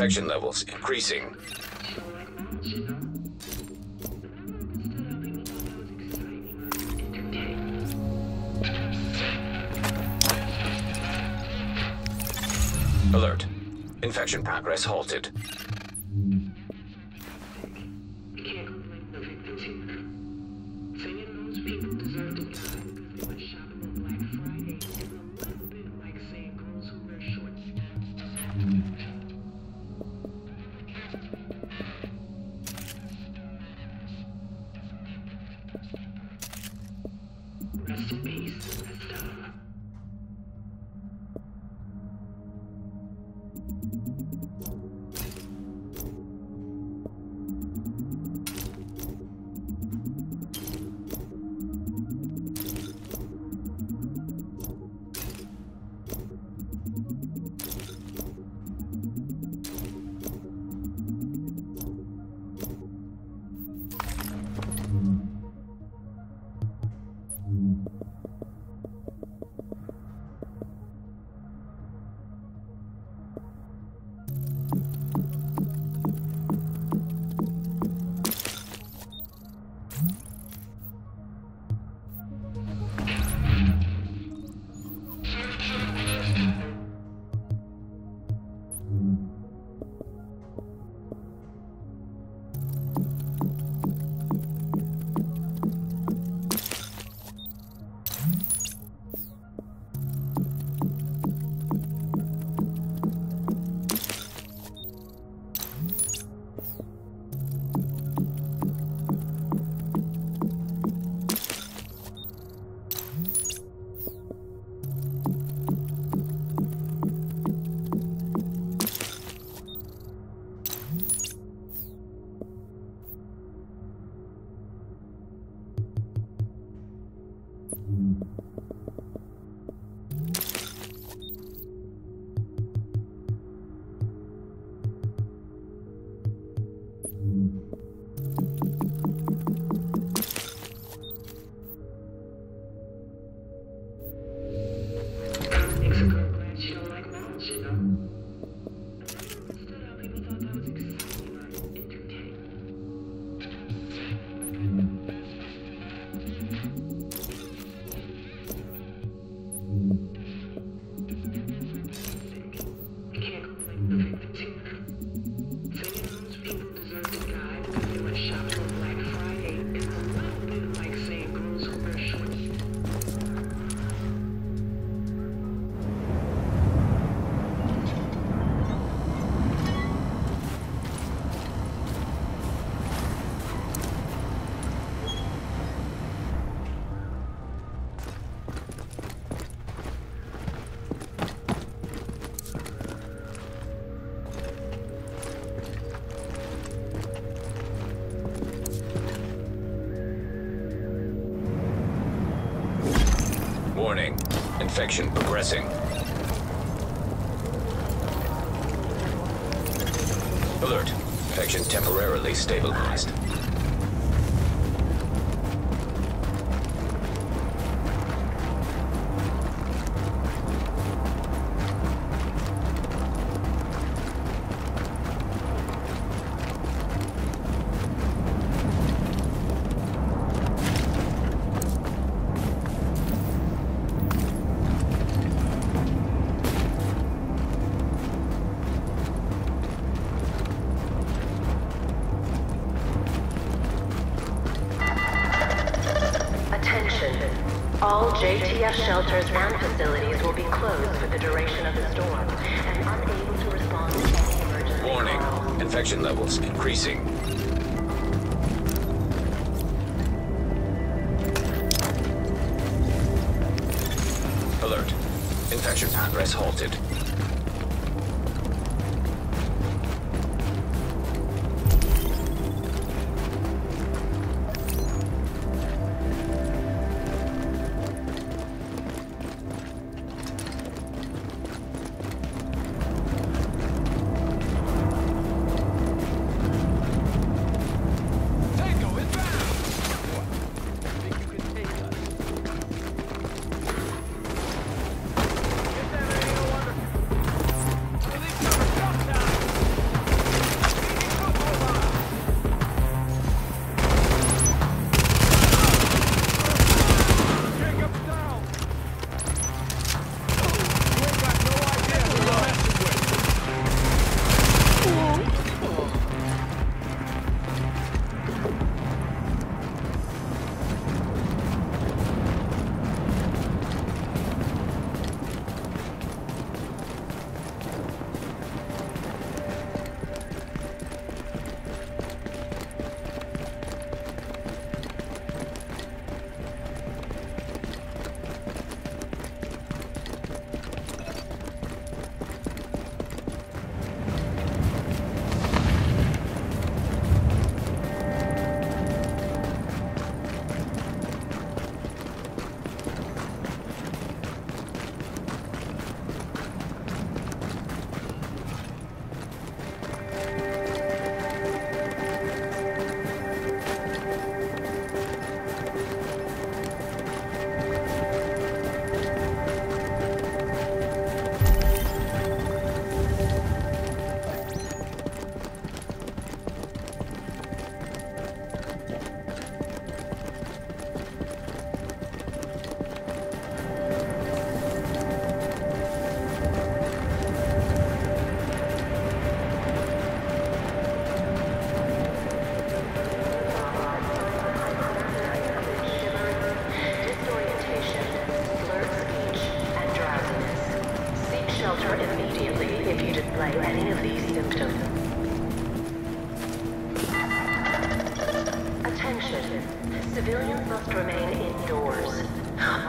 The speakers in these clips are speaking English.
infection levels increasing. Alert. Infection progress halted. section progressing. Alert. Section temporarily stabilized. JTF shelters and facilities will be closed for the duration of the storm and unable to respond to any emergency Warning. Calls. Infection levels increasing. Alert. Infection progress halted.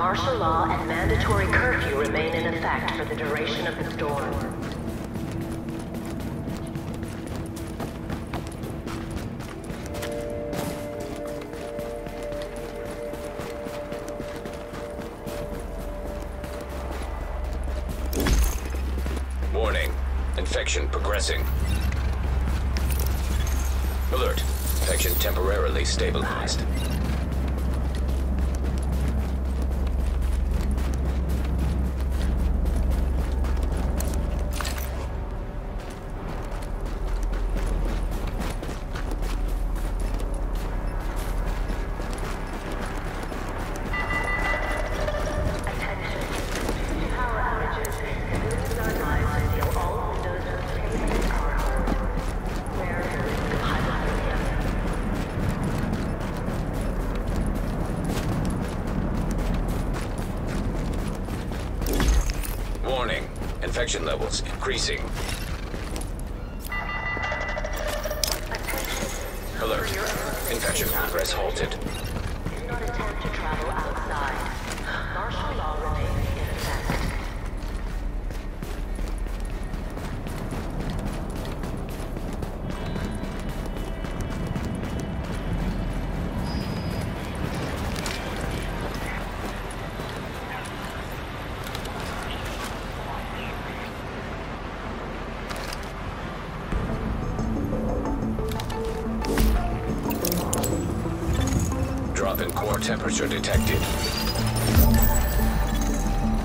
Martial law and mandatory curfew remain in effect for the duration of the storm. Warning. Infection progressing. Alert. Infection temporarily stabilized. Temperature detected.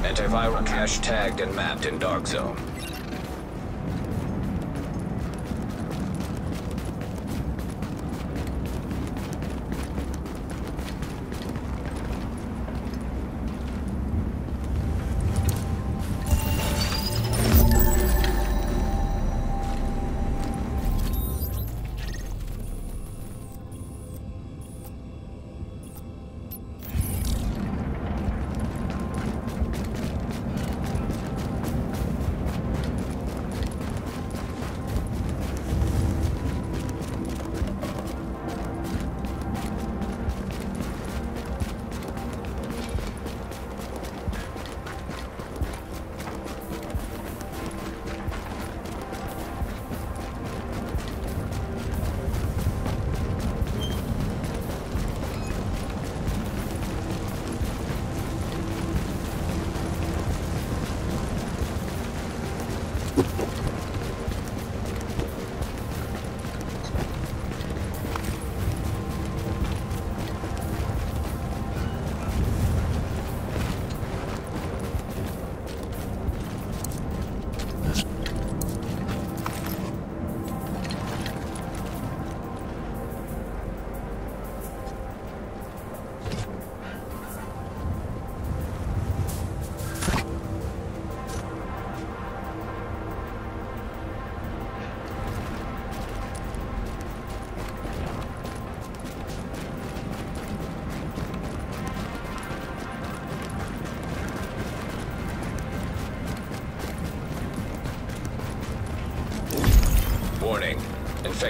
Antiviral cache tagged and mapped in dark zone.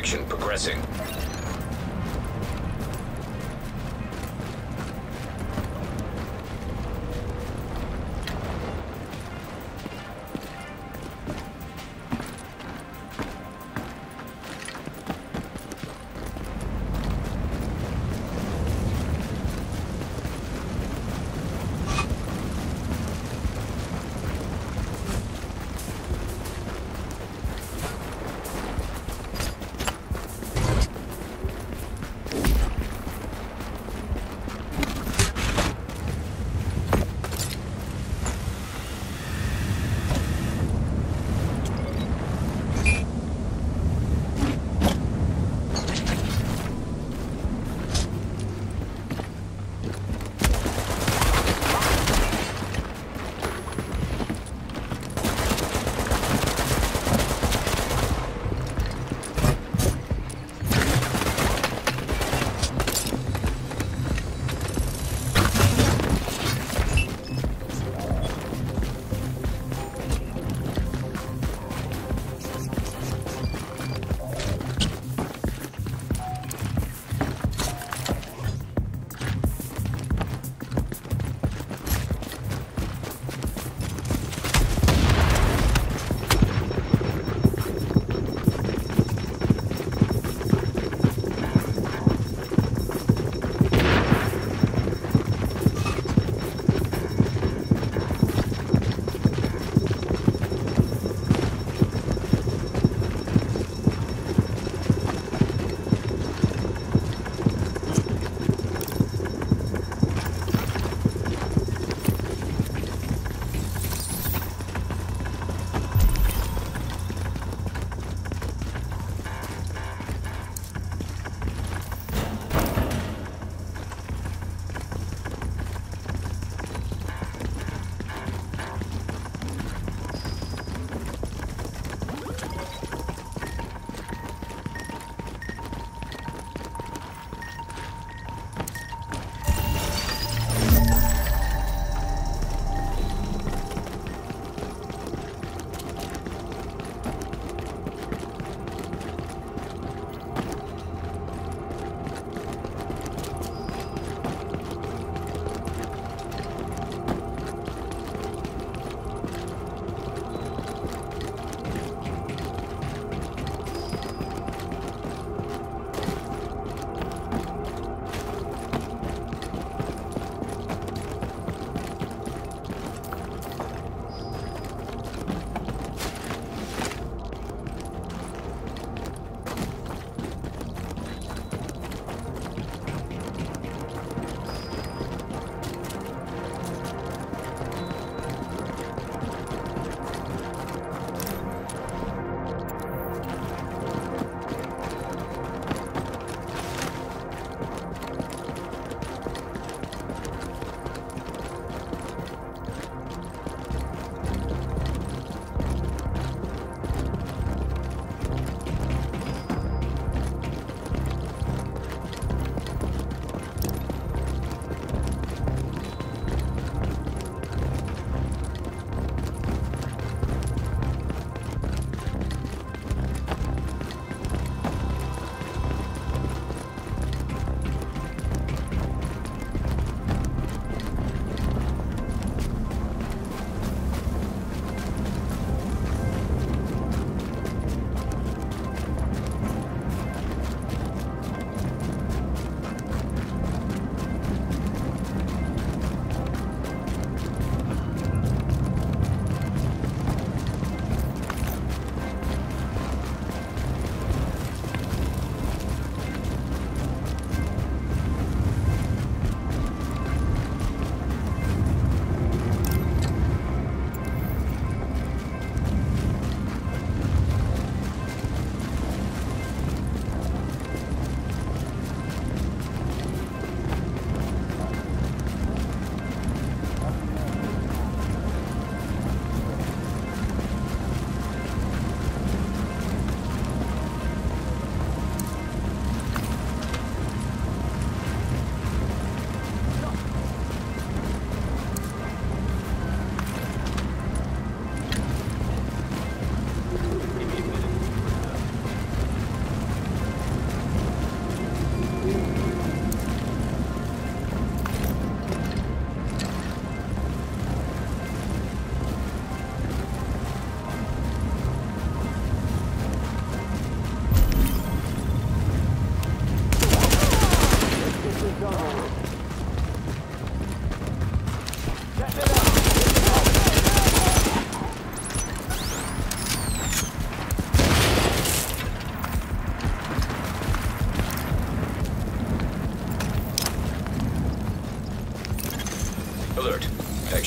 Progressing.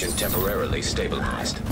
Temporarily stabilized.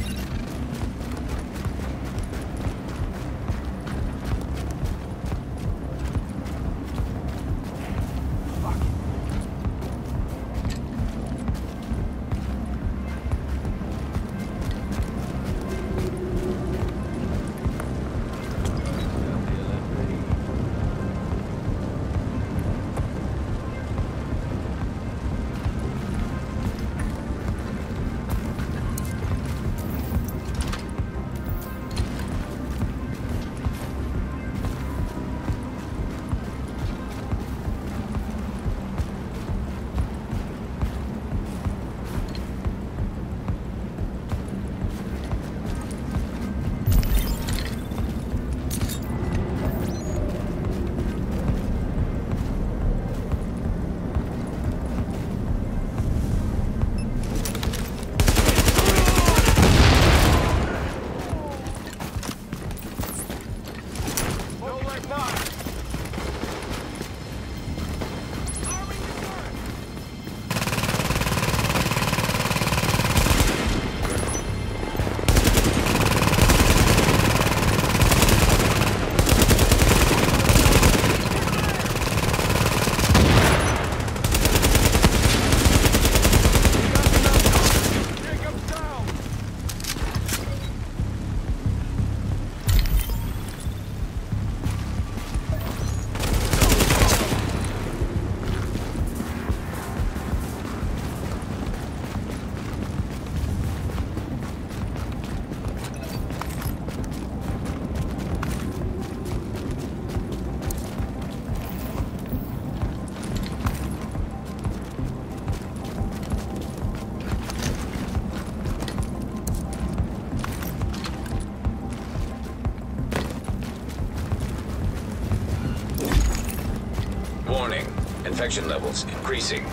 Levels increasing.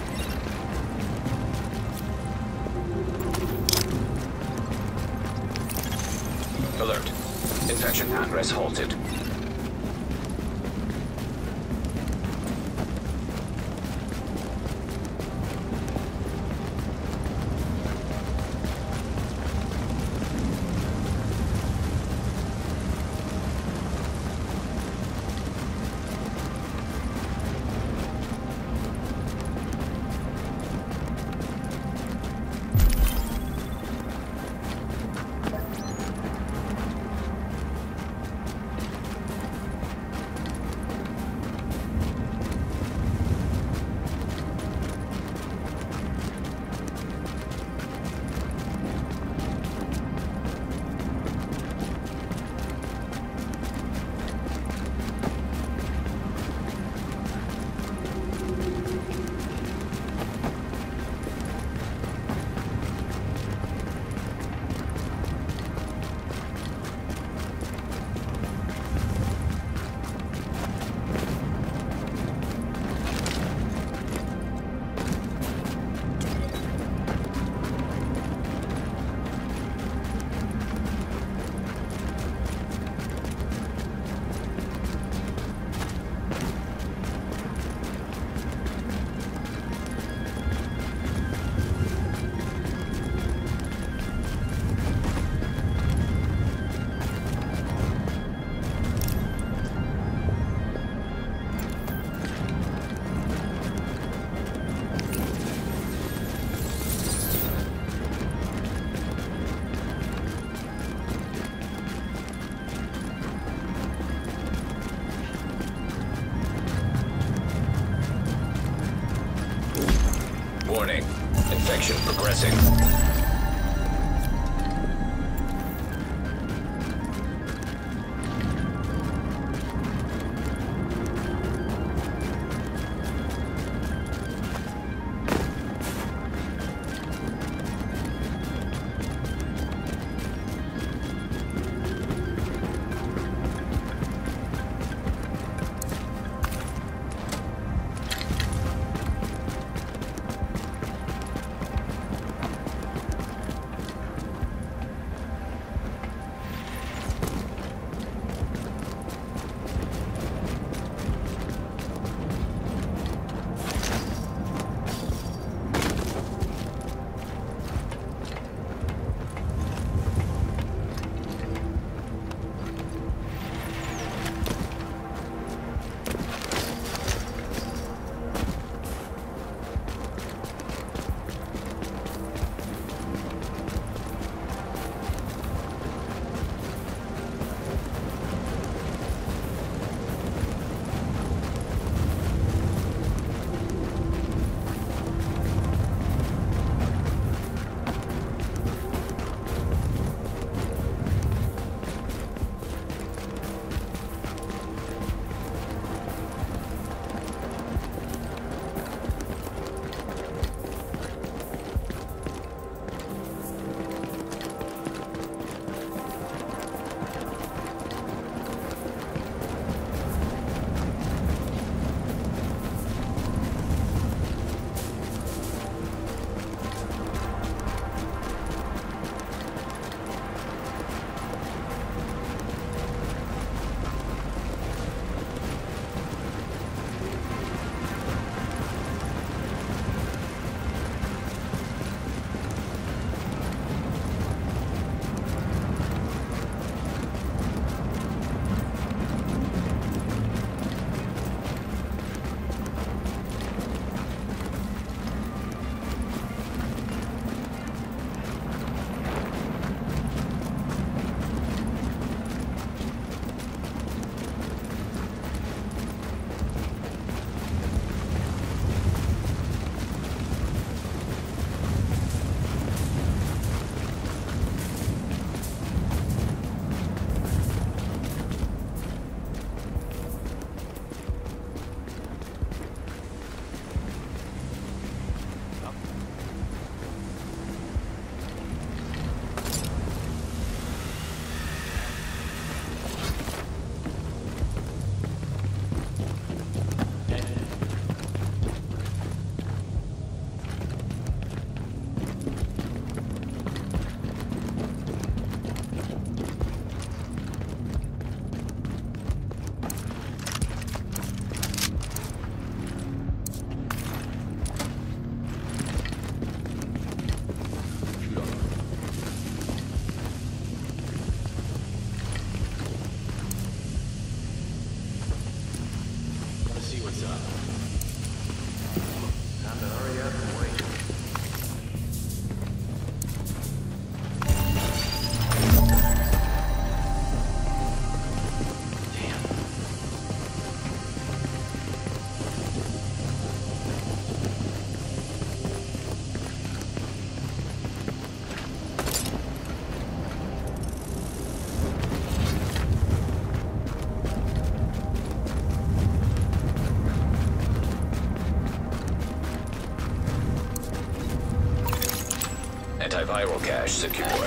Cache secured.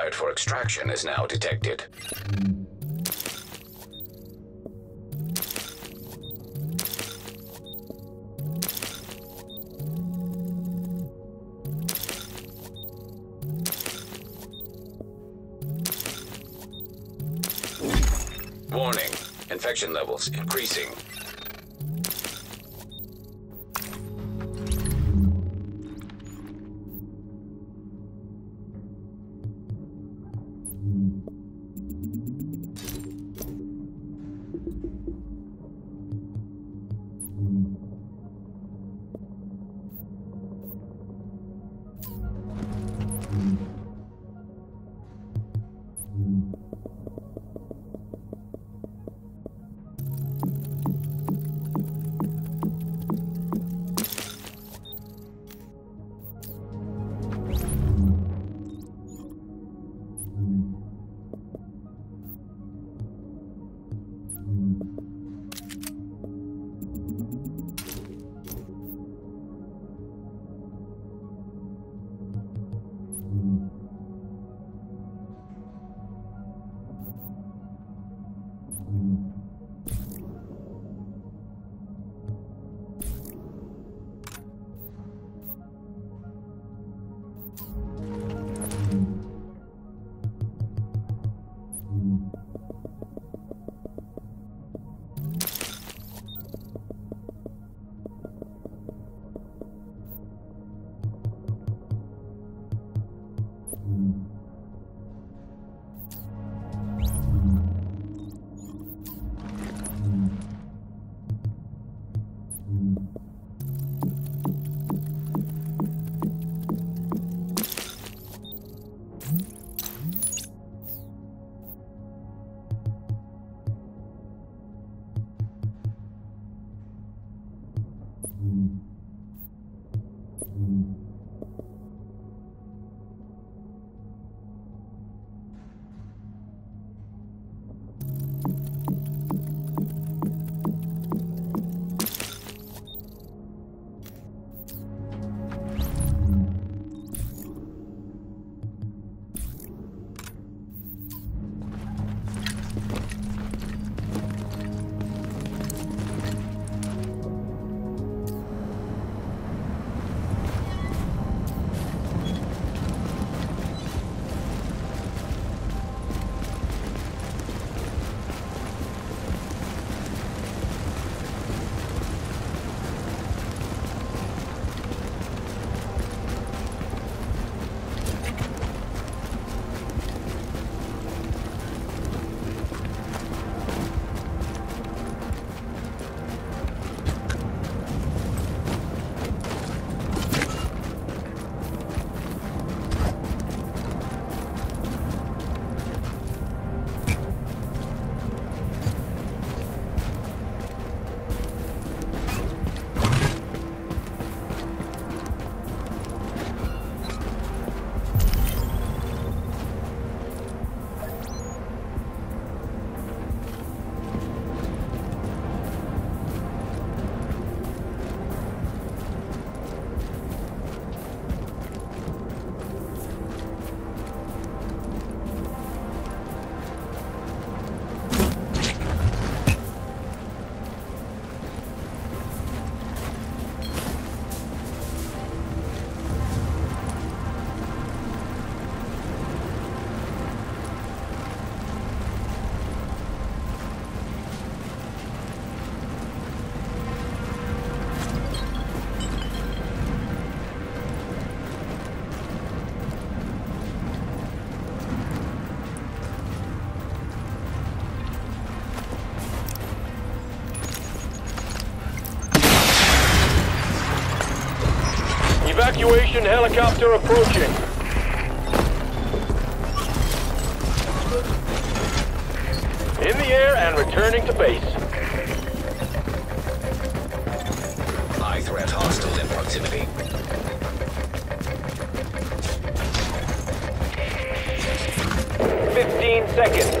Required for extraction is now detected. Warning. Infection levels increasing. Extraction helicopter approaching. In the air and returning to base. High threat hostile in proximity. Fifteen seconds.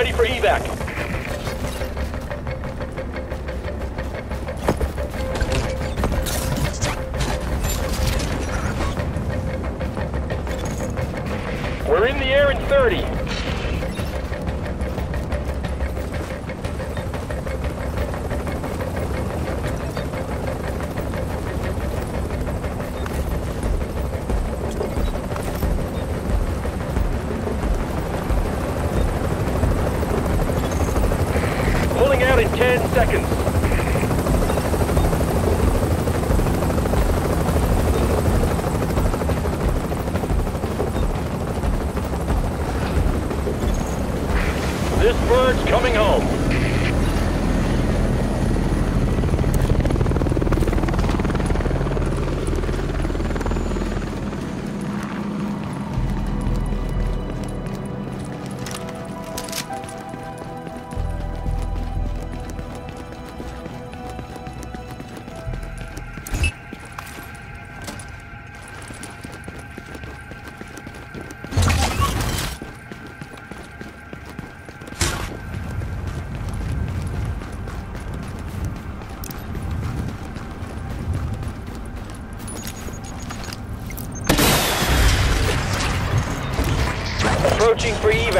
Ready for evac. We're in the air in 30.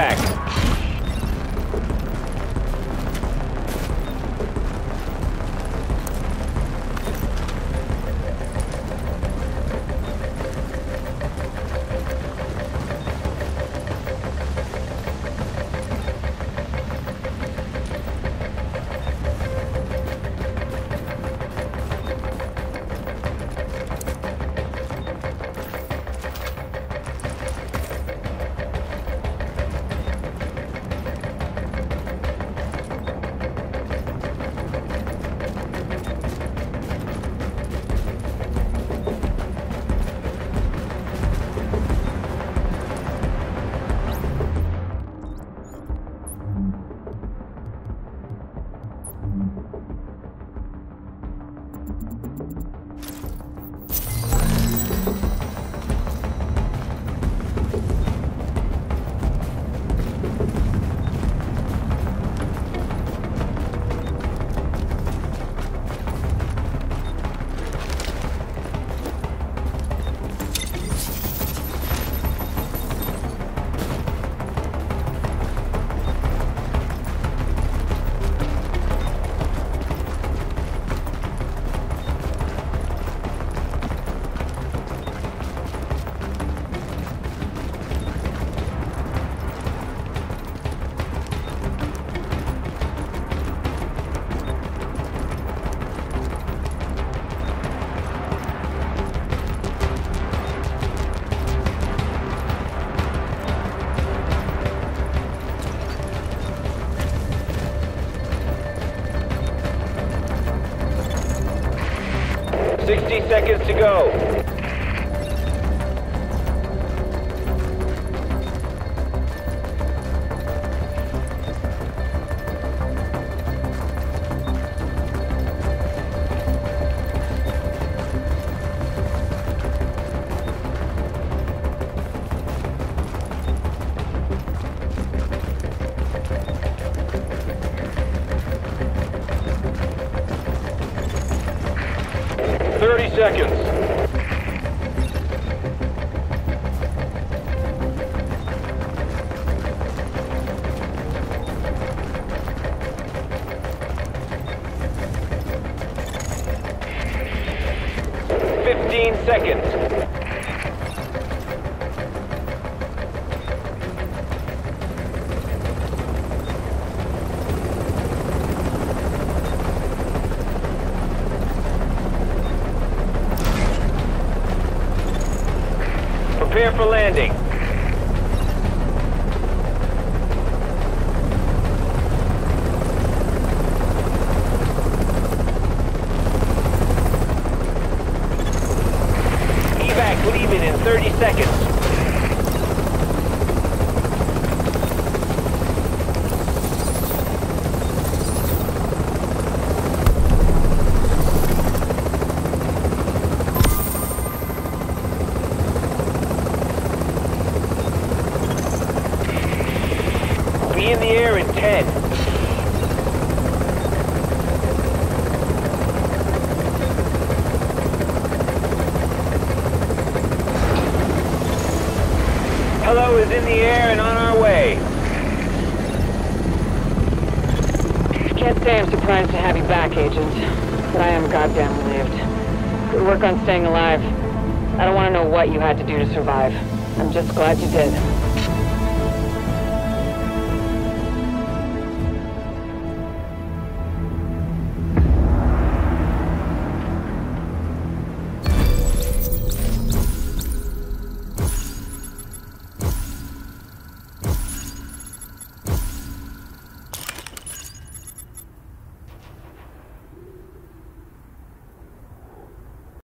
Approaching to go. Prepare for landing. Evac leaving in 30 seconds. Glad you did.